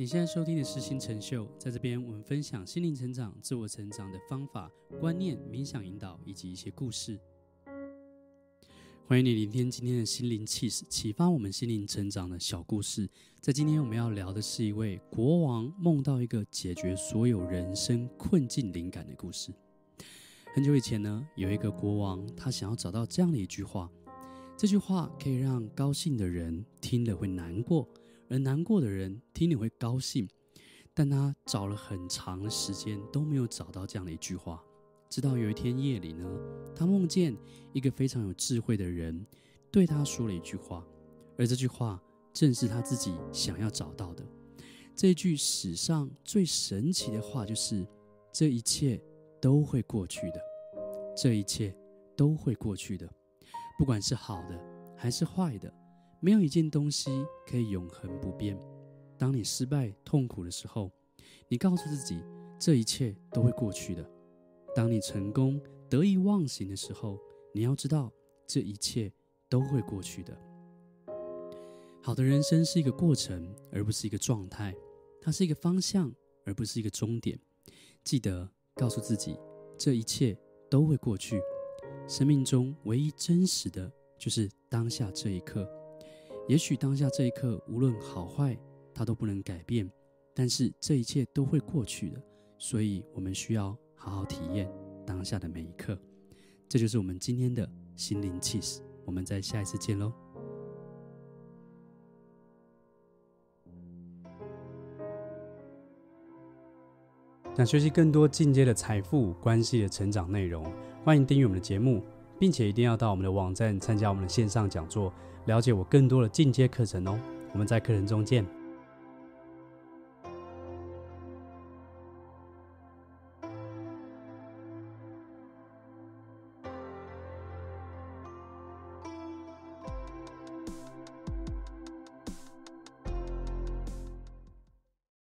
你现在收听的是新成秀，在这边我们分享心灵成长、自我成长的方法、观念、冥想引导以及一些故事。欢迎你聆听今天的心灵启示，启发我们心灵成长的小故事。在今天我们要聊的是一位国王梦到一个解决所有人生困境灵感的故事。很久以前呢，有一个国王，他想要找到这样的一句话，这句话可以让高兴的人听了会难过。而难过的人听你会高兴，但他找了很长的时间都没有找到这样的一句话。直到有一天夜里呢，他梦见一个非常有智慧的人对他说了一句话，而这句话正是他自己想要找到的。这句史上最神奇的话就是：这一切都会过去的，这一切都会过去的，不管是好的还是坏的。没有一件东西可以永恒不变。当你失败、痛苦的时候，你告诉自己，这一切都会过去的；当你成功、得意忘形的时候，你要知道，这一切都会过去的。好的人生是一个过程，而不是一个状态；它是一个方向，而不是一个终点。记得告诉自己，这一切都会过去。生命中唯一真实的就是当下这一刻。也许当下这一刻，无论好坏，它都不能改变。但是这一切都会过去的，所以我们需要好好体验当下的每一刻。这就是我们今天的心灵气势。我们在下一次见喽！想学习更多进阶的财富关系的成长内容，欢迎订阅我们的节目。并且一定要到我们的网站参加我们的线上讲座，了解我更多的进阶课程哦。我们在课程中见。